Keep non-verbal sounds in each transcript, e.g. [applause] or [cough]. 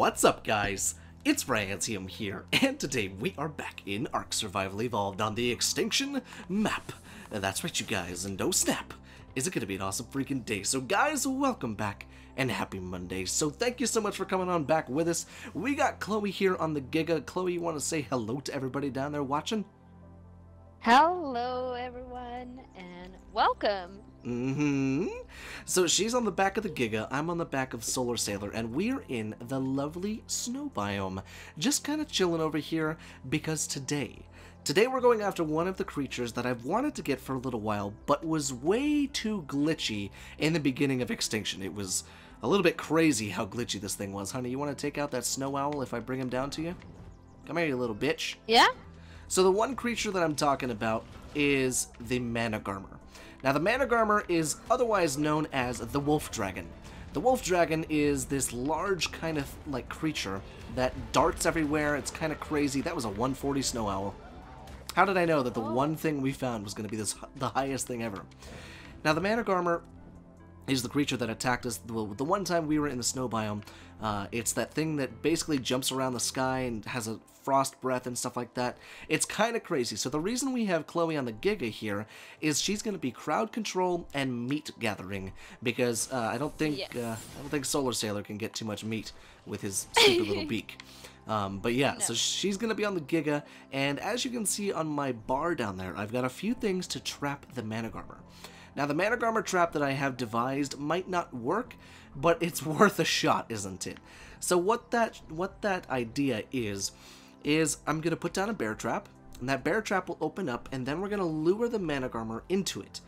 What's up, guys? It's Ryantium here, [laughs] and today we are back in Ark Survival Evolved on the Extinction map. That's right, you guys, and oh snap, is it gonna be an awesome freaking day. So guys, welcome back, and happy Monday. So thank you so much for coming on back with us. We got Chloe here on the Giga. Chloe, you want to say hello to everybody down there watching? Hello, everyone, and welcome. Mm-hmm. So she's on the back of the Giga, I'm on the back of Solar Sailor, and we're in the lovely snow biome. Just kind of chilling over here because today, today we're going after one of the creatures that I've wanted to get for a little while, but was way too glitchy in the beginning of Extinction. It was a little bit crazy how glitchy this thing was. Honey, you want to take out that snow owl if I bring him down to you? Come here, you little bitch. Yeah? So the one creature that I'm talking about is the Managarmr. Now, the Managarmr is otherwise known as the Wolf Dragon. The Wolf Dragon is this large kind of like creature that darts everywhere. It's kind of crazy. That was a 140 snow owl. How did I know that the oh. one thing we found was going to be this the highest thing ever? Now, the Managarmr is the creature that attacked us the, the one time we were in the snow biome. Uh, it's that thing that basically jumps around the sky and has a frost breath and stuff like that. It's kind of crazy. So the reason we have Chloe on the Giga here is she's going to be crowd control and meat gathering because uh, I don't think Yes. uh, I don't think Solar Sailor can get too much meat with his [laughs] stupid little beak. Um, but yeah, so she's going to be on the Giga, and as you can see on my bar down there, I've got a few things to trap the Managarmr. Now, the Managarmr trap that I have devised might not work, but it's [laughs] worth a shot, isn't it? So what that what that idea is, is I'm going to put down a bear trap, and that bear trap will open up, and then we're going to lure the Managarmr into it.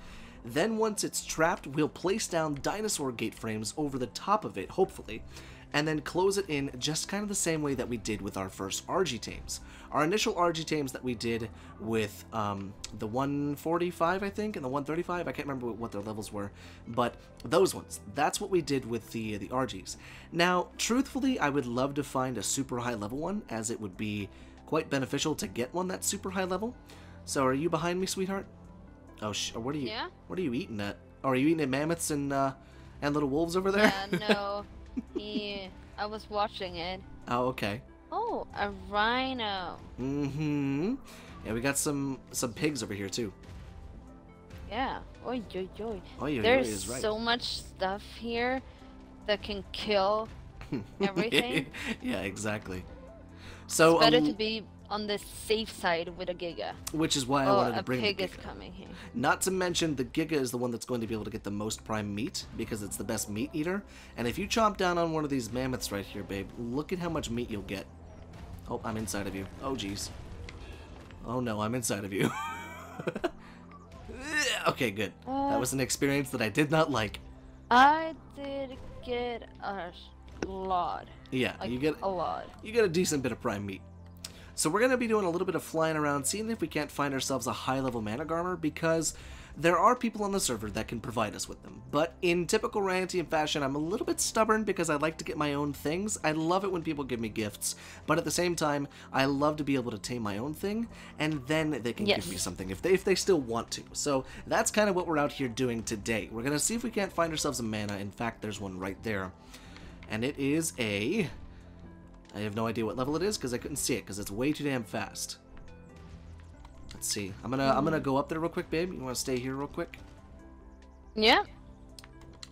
Then once it's trapped, we'll place down dinosaur gate frames over the top of it, hopefully, and then close it in just kind of the same way that we did with our first RG tames. Our initial RG tames that we did with um, the 145, I think, and the 135, I can't remember what- their levels were, but those ones, that's what we did with the, the RGs. Now, truthfully, I would love to find a super high level one, as it would be quite beneficial to get one that's super high level. So are you behind me, sweetheart? Oh, sh- what are you? Yeah? What are you eating at? Oh, are you eating at mammoths and uh, and little wolves over there? Yeah, no. [laughs] he, I was watching it. Oh, okay. Oh, a rhino. Mm-hmm. Yeah, we got some some pigs over here too. Yeah. Oi, oi, oi. Oh, yeah, There's is right. so much stuff here that can kill. [laughs] everything. [laughs] yeah, exactly. So, it's better um, to be on the safe side with a giga. which is why I oh, wanted to a bring pig the is Giga. coming here. Not to mention, the Giga is the one that's going to be able to get the most prime meat because it's the best meat eater. And if you chomp down on one of these mammoths right here, babe, look at how much meat you'll get. Oh, I'm inside of you. Oh, jeez. Oh no, I'm inside of you. [laughs] okay, good. that Uh, was an experience that I did not like. I did get a lot. Yeah, Like, you get a lot. you get a decent bit of prime meat. So we're going to be doing a little bit of flying around, seeing if we can't find ourselves a high-level Managarmr, because there are people on the server that can provide us with them. But in typical Ryantium fashion, I'm a little bit stubborn because I like to get my own things. I love it when people give me gifts, but at the same time, I love to be able to tame my own thing, and then they can give me something if they, if they still want to. So that's kind of what we're out here doing today. We're going to see if we can't find ourselves a mana. In fact, there's one right there. And it is a... I have no idea what level it is because I couldn't see it because it's way too damn fast. Let's see. I'm gonna I'm gonna go up there real quick, babe. You want to stay here real quick? Yeah.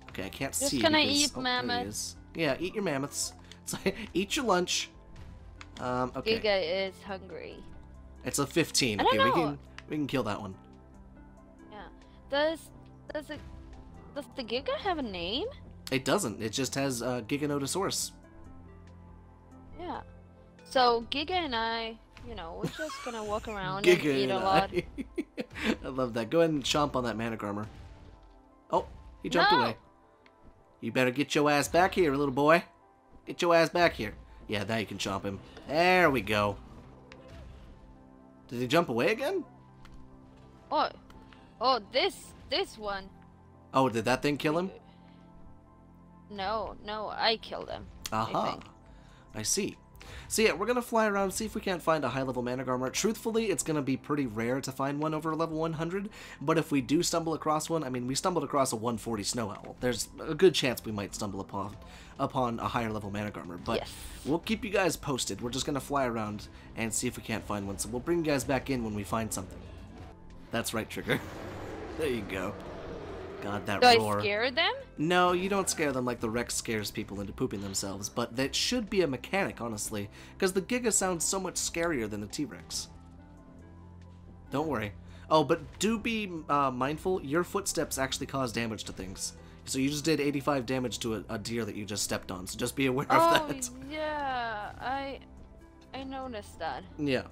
Okay, I can't Just see. gonna because- eat oh, there he mammoth. is. Yeah, eat your mammoths. [laughs] It's like, eat your lunch. Um, okay, Giga is hungry. it's a 15. I don't okay, we can we can kill that one. Yeah. Does does it does the Giga have a name? It doesn't. It just has uh, Giganotosaurus. Yeah. So Giga and I, you know, we're just gonna walk around and eat a lot. I. [laughs] I love that. Go ahead and chomp on that Managarmr. Oh, he jumped No. away. You better get your ass back here, little boy. Get your ass back here. Yeah, now you can chomp him. There we go. Did he jump away again? Oh, oh, this this one. Oh, did that thing kill him? No, no, I killed him. Aha. think. I see. So yeah, we're gonna fly around, see if we can't find a high-level Managarmr. Truthfully, it's gonna be pretty rare to find one over level 100, but if we do stumble across one, I mean, we stumbled across a 140 snow owl. There's a good chance we might stumble upon upon a higher level Managarmr, but Yes. we'll keep you guys posted. We're just gonna fly around and see if we can't find one. So we'll bring you guys back in when we find something. That's right, Trigger. [laughs] there you go. God, that Do I roar. scare them? No, you don't scare them like the Rex scares people into pooping themselves, but that should be a mechanic, honestly, because the Giga sounds so much scarier than the T-Rex. Don't worry. Oh, but do be uh, mindful, your footsteps actually cause damage to things. So you just did 85 damage to a, a deer that you just stepped on, so just be aware Oh of that. yeah, I I noticed that. Yeah.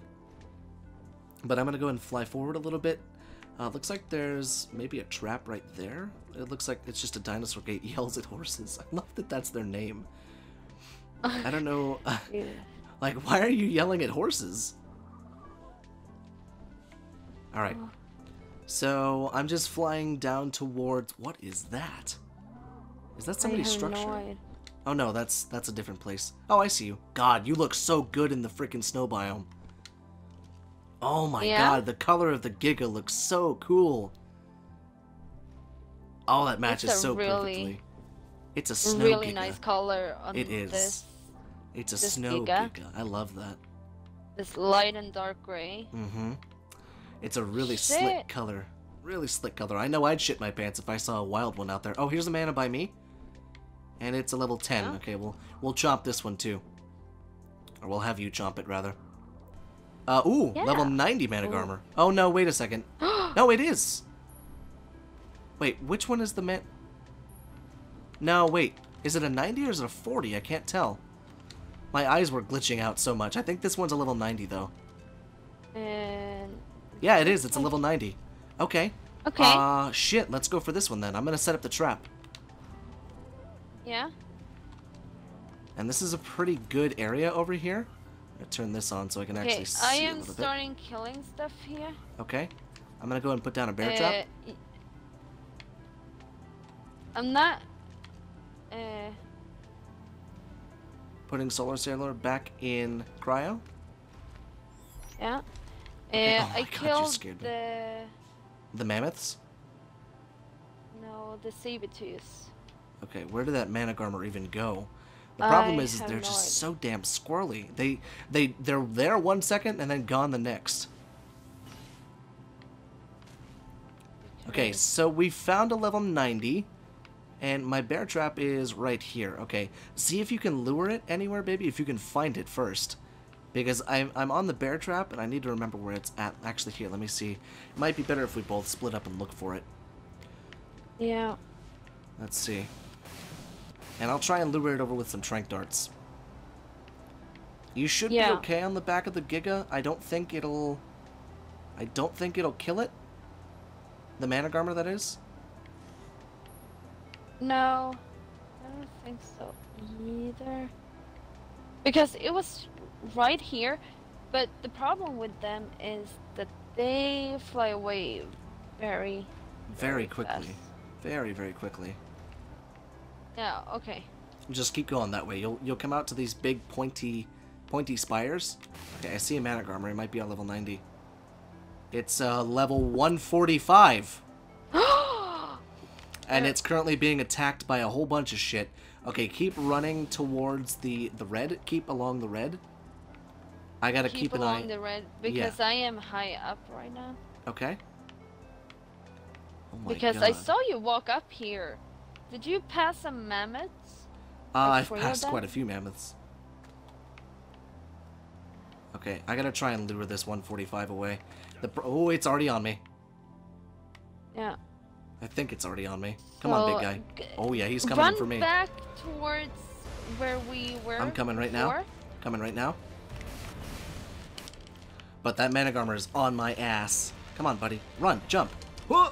But I'm gonna go and fly forward a little bit. Uh, looks like there's maybe a trap right there. It looks like it's just a dinosaur gate [laughs] yells at horses. I love that that's their name. [laughs] I don't know. [laughs] Yeah. like, why are you yelling at horses? Alright. Oh. So, I'm just flying down towards. What is that? Is that somebody's structure? No. Oh no, that's that's a different place. Oh, I see you. God, you look so good in the freaking snow biome. Oh my Yeah? god, the color of the Giga looks so cool. All that matches so really- perfectly. It's a snow gig. It's a really Giga. nice color on It is. this It's a snow Giga. Giga. I love that. this light and dark gray. Mm-hmm. It's a really Shit. slick color. Really slick color. I know I'd shit my pants if I saw a wild one out there. Oh, here's a mana by me. And it's a level 10. Yeah. Okay, we'll we'll chomp this one too. Or we'll have you chomp it rather. Uh ooh, level 90 mana Ooh. garmer. Oh no, wait a second. [gasps] no, it is. Wait, which one is the man? No, wait. Is it a 90 or is it a 40? I can't tell. My eyes were glitching out so much. I think this one's a level 90 though. And Yeah, it is. It's a level 90. Okay. okay, Uh, shit. Let's go for this one then. I'm gonna set up the trap. yeah. And this is a pretty good area over here. I'm gonna turn this on so I can Okay, actually see I am starting killing stuff here. Okay. I'm gonna go and put down a bear Uh, trap. I'm not. Uh, Putting Solar Sailor back in cryo. yeah. Okay. Uh, Oh I God, killed the The mammoths. no the saber-tooths. Okay, where did that Managarmr even go? The I problem is, is they're just so damn squirrely. They they they're there one second and then gone the next. Okay, so we found a level 90, and my bear trap is right here. Okay, see if you can lure it anywhere, baby, if you can find it first. Because I'm, I'm on the bear trap, and I need to remember where it's at. Actually, here, let me see. It might be better if we both split up and look for it. Yeah. Let's see. And I'll try and lure it over with some trank darts. You should be okay on the back of the Giga. I don't think it'll... I don't think it'll kill it. The Managarmr, that is. No, I don't think so either. Because it was right here, but the problem with them is that they fly away very, Very quickly. fast. Very, very quickly. Yeah, okay. Just keep going that way. You'll you'll come out to these big pointy pointy spires. Okay, I see a Managarmr. It might be on level 90. It's uh, level 145. [gasps] and it's currently being attacked by a whole bunch of shit. Okay, keep running towards the the red. Keep along the red. I gotta keep, Keep, an along the red because I am high up right now. Okay. Oh my because god. I saw you walk up here. Did you pass some mammoths? Uh, like I've passed quite a few mammoths. Okay, I gotta try and lure this 145 away. The pro- oh, it's already on me. Yeah. I think it's already on me. Come on, big guy. Oh yeah, he's coming for me. Run back towards where we were. I'm coming right now. before. Coming right now. But that Managarmr is on my ass. Come on, buddy. Run, jump. Whoa!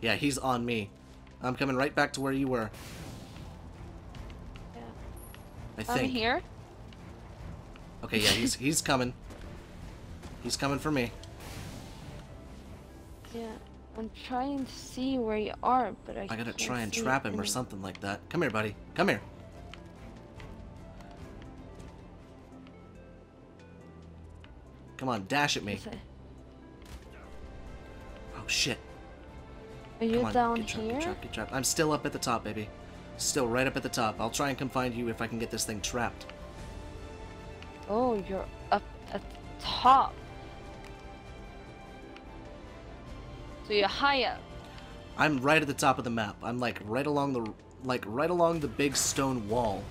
Yeah, he's on me. I'm coming right back to where you were. Yeah. I think. I'm here? Okay, yeah, he's he's coming. He's coming for me. Yeah, I'm trying to see where you are, but I I gotta try and trap him or something like that. Come here, buddy. Come here. Come on, dash at me. Oh shit. Are you on, down get trapped, here? get trapped, get trapped. I'm still up at the top, baby. Still right up at the top. I'll try and come find you if I can get this thing trapped. Oh, you're up at the top. So you're high up. I'm right at the top of the map. I'm like right along the like right along the big stone wall.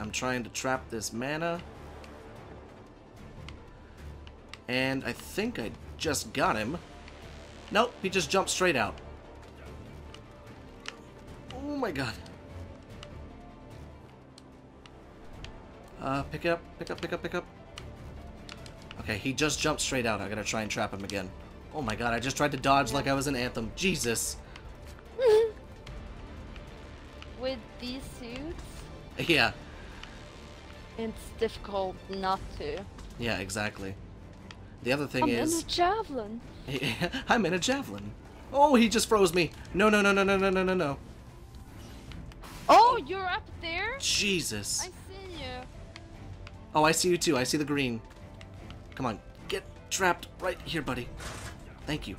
I'm trying to trap this mana. And I think I just got him. Nope, he just jumped straight out. Oh my god. Uh, pick it up, pick up, pick up, pick up. Okay, he just jumped straight out. I gotta try and trap him again. Oh my god, I just tried to dodge like I was an Anthem. Jesus. [laughs] With these suits, Yeah, it's difficult not to. yeah, exactly. The other thing I'm in a javelin. [laughs] I'm in a javelin. Oh, he just froze me. No, no, no, no, no, no, no, no, no. Oh, you're up there? Jesus. I see you. Oh, I see you too. I see the green. Come on, get trapped right here, buddy. Thank you.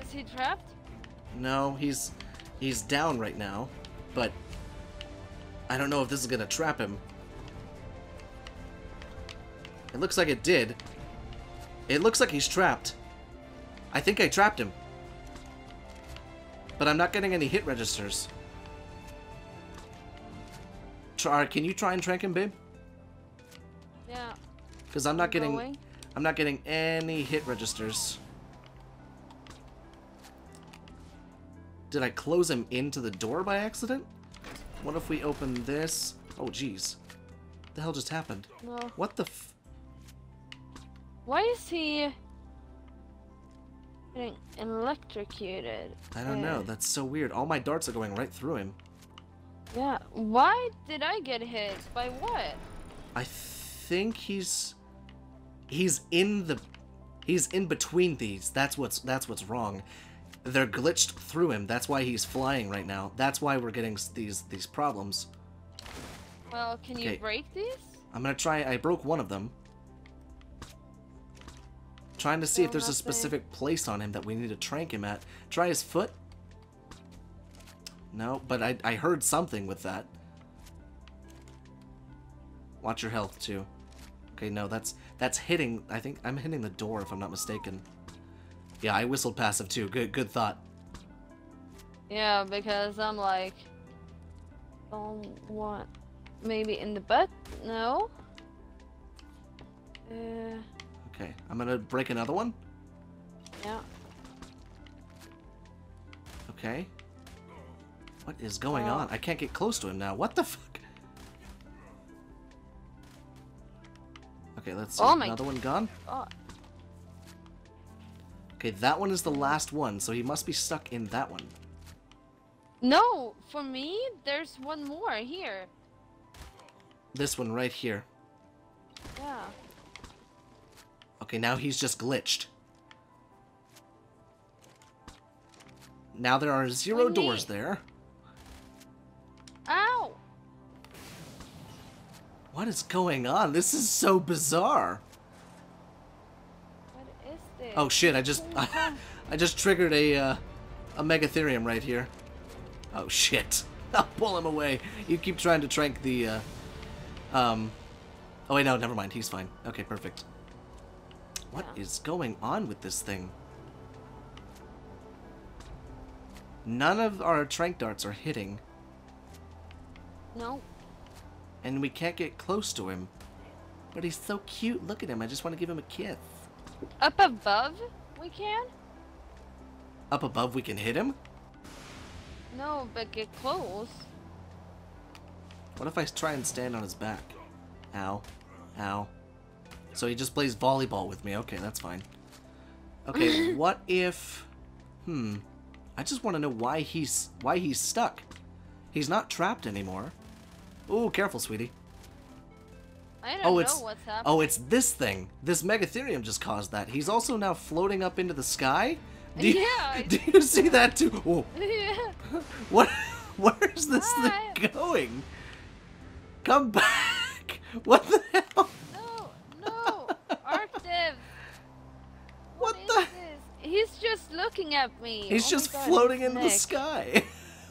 Is he trapped? No, he's he's down right now, but I don't know if this is gonna trap him. It looks like it did. It looks like he's trapped. I think I trapped him. But I'm not getting any hit registers. Try, can you try and trank him, babe? Yeah. Because I'm not getting Going. I'm not getting any hit registers. Did I close him into the door by accident? What if we open this? Oh, jeez. The hell just happened? No. What the f- Why is he getting electrocuted? I don't know. That's so weird. All my darts are going right through him. Yeah. Why did I get hit? By what? I think he's he's in the he's in between these. That's what's that's what's wrong. They're glitched through him. That's why he's flying right now. That's why we're getting these these problems. Well, can Okay. you break these? I'm gonna try. I broke one of them. Trying to see if there's a specific place on him that we need to trank him at. Try his foot. No, but I I heard something with that. Watch your health too. Okay, no, that's that's hitting. I think I'm hitting the door if I'm not mistaken. Yeah, I whistled passive too. Good good thought. Yeah, because I'm like, don't want maybe in the butt. No. Uh, Okay, I'm gonna break another one. yeah. Okay. What is going Oh. on? I can't get close to him now. What the fuck? Okay, let's see. Oh my Another one gone? Okay, that one is the last one, so he must be stuck in that one. no, for me, there's one more here. This one right here. Yeah. Okay, now he's just glitched. Now there are zero doors there. Ow! What is going on? This is so bizarre. What is this? Oh shit, I just [laughs] I just triggered a uh, a Megatherium right here. Oh shit. [laughs] I'll pull him away. You keep trying to trank the uh, um Oh wait, no, never mind. He's fine. Okay, perfect. What Yeah. is going on with this thing? None of our trank darts are hitting, No. and we can't get close to him. But he's so cute. Look at him. I just want to give him a kiss. Up above, we can? Up above, we can hit him? No, but get close. What if I try and stand on his back? Ow. Ow. So he just plays volleyball with me. Okay, that's fine. Okay, [laughs] what if... Hmm. I just want to know why he's why he's stuck. He's not trapped anymore. Ooh, careful, sweetie. I don't Oh, know it's what's happening. oh, it's this thing. This Megatherium just caused that. He's also now floating up into the sky. [laughs] Do you, Yeah, [laughs] do you see that too? Oh, yeah. what? Where's this Hi. thing going? Come back! What the hell? No, no, Arctiv. What is the- this? He's just looking at me. He's Oh just God, floating in the sky.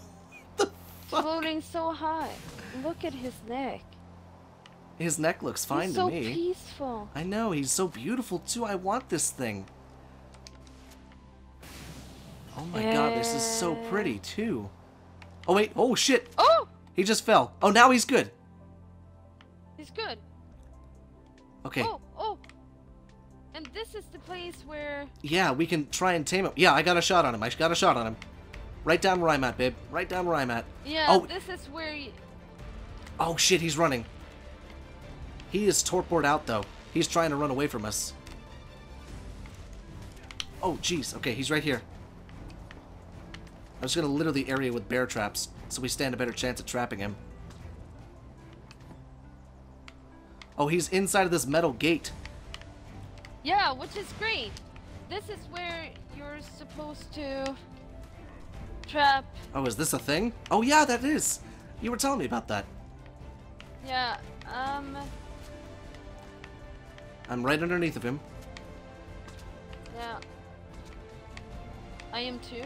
[laughs] the fuck? Floating so high. Look at his neck. His neck looks fine He's to so me. peaceful. I know, he's so beautiful too. I want this thing. Oh my god, this is so Uh. pretty too. Oh wait, oh shit! Oh, He just fell. Oh, now he's good. he's good. Okay. Oh. And this is the place where. Yeah, we can try and tame him. Yeah, I got a shot on him. I got a shot on him. Right down where I'm at, babe. Right down where I'm at. Yeah, Oh. this is where. You... Oh shit, he's running. He is torpored out though. He's trying to run away from us. Oh jeez. Okay, he's right here. I'm just gonna litter the area with bear traps so we stand a better chance at trapping him. Oh, he's inside of this metal gate. Yeah, which is great. This is where you're supposed to trap. Oh, is this a thing? Oh yeah, that is. You were telling me about that. Yeah, um, I'm right underneath of him. yeah. I am too.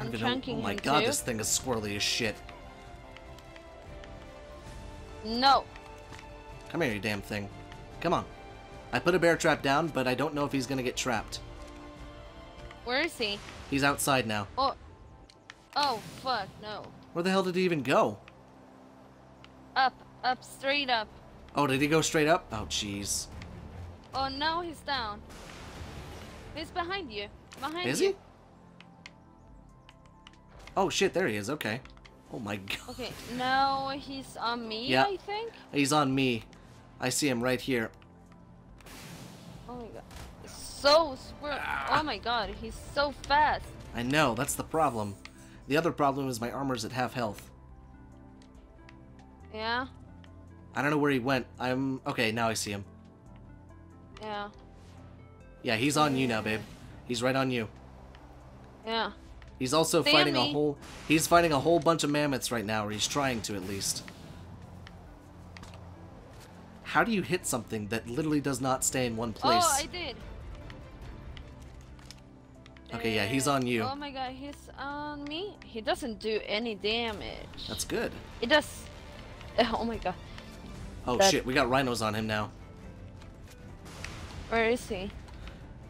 I'm know- Oh my god, too. this thing is squirrely as shit. No. Come here, you damn thing. Come on. I put a bear trap down, but I don't know if he's gonna get trapped. Where is he? He's outside now. Oh. Oh, fuck, no. Where the hell did he even go? Up, up, straight up. Oh, did he go straight up? Oh, jeez. Oh, no, he's down. He's behind you. Behind Is you. he? Oh, shit, there he is. Okay. Oh my god. [laughs] Okay, now he's on me, Yeah. I think. He's on me. I see him right here. Oh my god. So Oh my god, he's so fast. I know, that's the problem. The other problem is my armor's at half health. Yeah, I don't know where he went. I'm... Okay, now I see him. yeah, Yeah, he's on you now, babe. He's right on you. yeah. He's also fighting a whole... He's fighting a whole bunch of mammoths right now, or he's trying to at least. How do you hit something that literally does not stay in one oh, place? Oh, I did. Okay, yeah, he's on you. Oh my god, he's on me. He doesn't do any damage. That's good. It does. [laughs] Oh my god, Oh That- shit, we got rhinos on him now. where is he?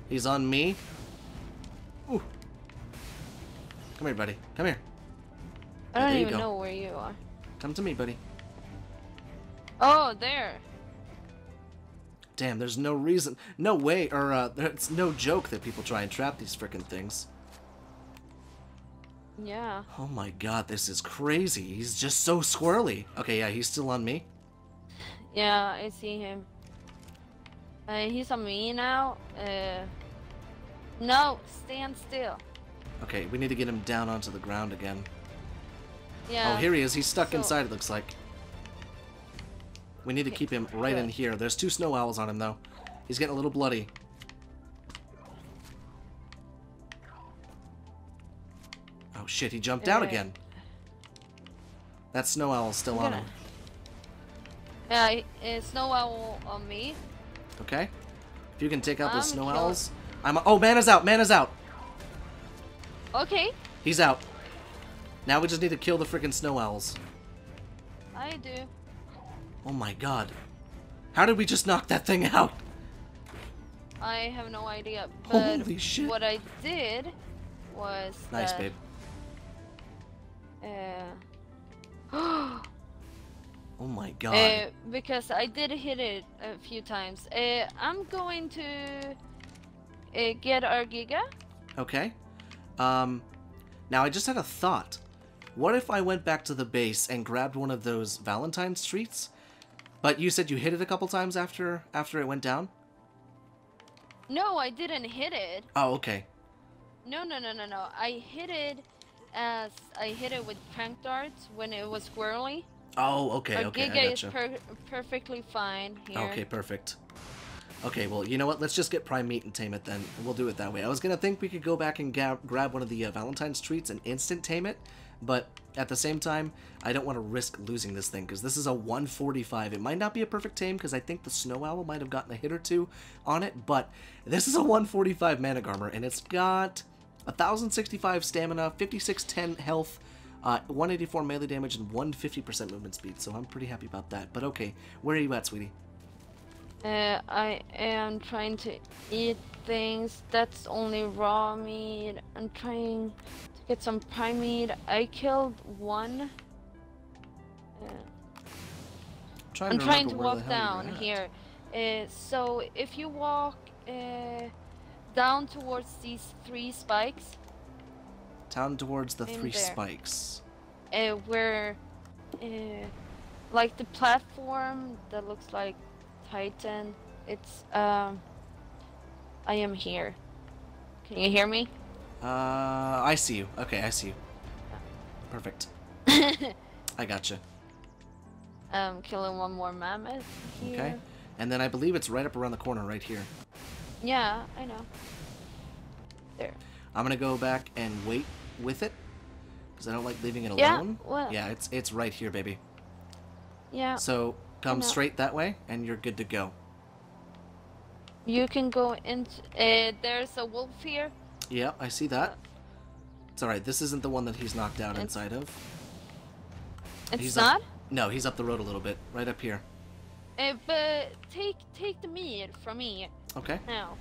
He's on me. Ooh. Come here, buddy. Come here. I Yeah, don't even know where you are. Come to me, buddy. Oh, there. Damn, there's no reason, no way, or uh, it's no joke that people try and trap these frickin' things. Yeah. Oh my god, this is crazy. He's just so squirrely. Okay, yeah, he's still on me. Yeah, I see him. Uh, he's on me now. Uh, no, stand still. Okay, we need to get him down onto the ground again. Yeah. Oh, here he is. He's stuck so- inside, it looks like. We need to keep him right in here. There's two snow owls on him, though. He's getting a little bloody. Oh, shit, he jumped Uh, again. That snow owl's still on him. Yeah, uh, snow owl on me. Okay? If you can take out those I'm snow owls. I'm. Oh, Mana's out! Mana's out! Okay, He's out. Now we just need to kill the freaking snow owls. I do. Oh my god. How did we just knock that thing out? I have no idea. But Holy shit. what I did was Nice, that, babe. Uh, [gasps] Oh my god. uh, because I did hit it a few times. Uh, I'm going to uh, get our Giga. Okay. Um, now I just had a thought. What if I went back to the base and grabbed one of those Valentine's treats? But you said you hit it a couple times after after it went down? No, I didn't hit it. Oh, okay. No, no, no, no, no. I hit it as I hit it with trank darts when it was squirrely. Oh, okay, Our okay, I Giga is per perfectly fine here. Okay, perfect. Okay, well, you know what? Let's just get Prime Meat and tame it then. We'll do it that way. I was gonna think we could go back and grab one of the uh, Valentine's treats and instant tame it, But at the same time, I don't want to risk losing this thing because this is a 145. It might not be a perfect tame because I think the Snow Owl might have gotten a hit or two on it, but this is a 145 Managarmr and it's got 1065 stamina, 5610 health, uh, 184 melee damage, and 150% movement speed, so I'm pretty happy about that. But okay, where are you at, sweetie? Uh, I am trying to eat things. That's only raw meat. I'm trying get some prime. I killed one. Uh, trying I'm to trying to walk down here. Uh, so if you walk uh, down towards these three spikes, Down towards the three there. spikes. uh, where, uh, like the platform that looks like Titan, it's um, I am here. Can you hear me? Uh, I see you. Okay, I see you. Perfect. [laughs] I gotcha. um, killing one more mammoth here. Okay. And then I believe it's right up around the corner right here. Yeah, I know. There. I'm gonna go back and wait with it because I don't like leaving it Yeah, alone. well- Yeah, it's it's right here, baby. Yeah, So come straight that way, and you're good to go. you can go into. Uh, there's a wolf here. Yep, I see that. It's all right. This isn't the one that he's knocked out It's- inside of. It's He's not. Up, no, he's up the road a little bit, right up here. Uh, but take take the meat from me Okay. now,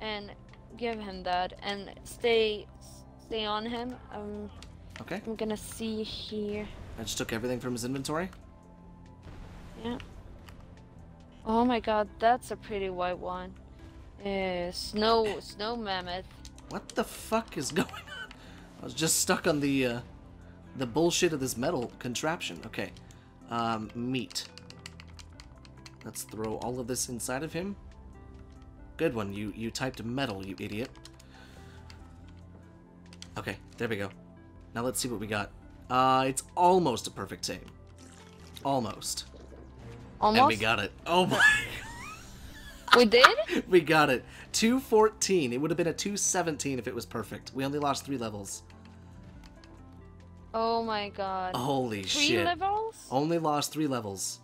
and give him that, and stay stay on him. Um, Okay. I'm gonna see here. I just took everything from his inventory. Yeah. Oh my god, that's a pretty white one. Uh, snow snow mammoth. What the fuck is [laughs] going on? I was just stuck on the uh, the bullshit of this metal contraption. Okay. Um, meat. Let's throw all of this inside of him. Good one. You you typed metal, you idiot. Okay, there we go. Now let's see what we got. Uh, it's almost a perfect tame. Almost. Almost. And we got it. Oh my [laughs] We did? [laughs] We got it. 214. It would have been a 217 if it was perfect. We only lost three levels. Oh my god. Holy Three shit. levels? Only lost three levels.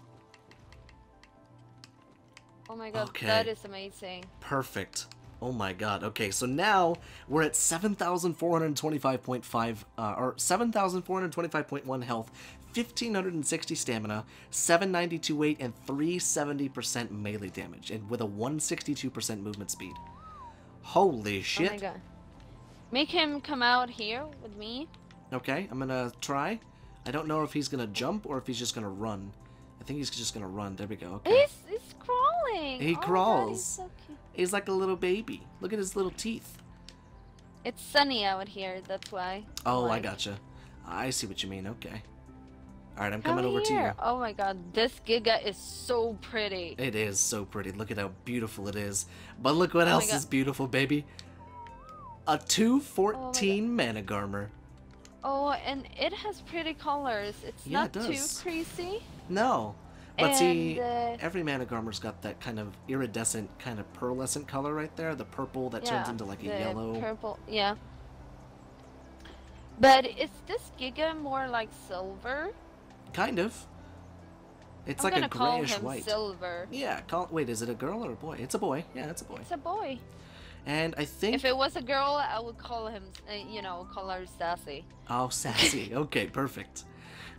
Oh my god, Okay. that is amazing. Perfect. Oh my god. Okay, so now we're at 7,425.5, uh, or 7,425.1 health, 1,560 stamina, 792 weight, and 370% melee damage, and with a 162% movement speed. Holy Oh shit. my god. Make him come out here with me. Okay, I'm gonna try. I don't know if he's gonna jump or if he's just gonna run. I think he's just gonna run. There we go. Okay. He's, he's crawling. He Oh my God, crawls. he's so. He's like a little baby. Look at his little teeth. It's sunny out here, that's why. Oh, I gotcha. I see what you mean. Okay. All right, I'm coming over to you. Oh my god, this Giga is so pretty. It is so pretty. Look at how beautiful it is. But look what Oh else is beautiful, baby. A 214 Managarmr. Oh, and it has pretty colors. It's Yeah, not it too crazy. No. But see, uh, every Managarmr's got that kind of iridescent, kind of pearlescent color right there. The purple that turns into like a yellow. Purple, yeah. But is this Giga more like silver? Kind of. It's I'm like a grayish white. silver. Yeah, call wait, is it a girl or a boy? It's a boy. Yeah, it's a boy. It's a boy. And I think If it was a girl, I would call him, uh, you know, call her sassy. Oh, sassy. [laughs] Okay, perfect.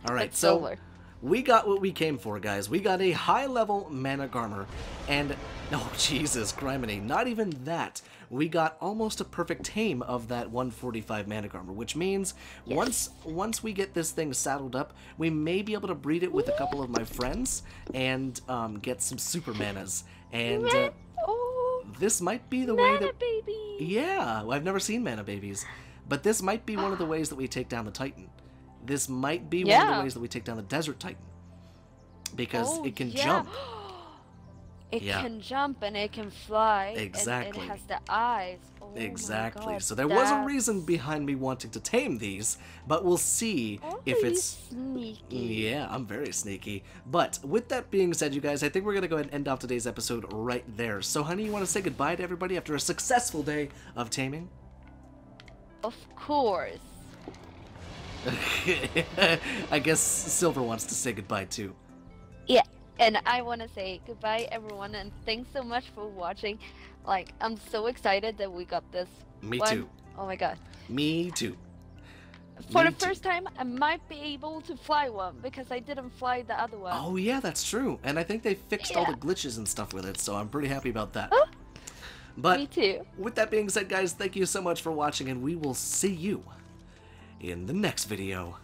All right, Like so silver. We got what we came for, guys. We got a high-level Managarmr, and oh [laughs] Jesus, criminy! Not even that. We got almost a perfect tame of that 145 Managarmr, which means once once we get this thing saddled up, we may be able to breed it with a couple of my friends and um, get some super manas. And uh, oh, this might be the way mana that baby. yeah, I've never seen mana babies, but this might be one of the ways that we take down the Titan. This might be one of the ways that we take down the Desert Titan because Oh, it can yeah. jump. [gasps] It Yeah. can jump and it can fly. and Exactly. it has the eyes. Oh Exactly. God, so there was a reason behind me wanting to tame these, but we'll see Oh, if it's sneaky. Yeah, I'm very sneaky. But with that being said, you guys, I think we're going to go ahead and end off today's episode right there. So, honey, you want to say goodbye to everybody after a successful day of taming? Of course. [laughs] I guess Silver wants to say goodbye too. Yeah, and I want to say goodbye, everyone, and thanks so much for watching. Like, I'm so excited that we got this. Me one. too. Oh my god. Me too. For Me the too. first time, I might be able to fly one because I didn't fly the other one. Oh yeah, that's true. And I think they fixed all the glitches and stuff with it, so I'm pretty happy about that. Huh? But Me too. with that being said, guys, thank you so much for watching, and we will see you in the next video.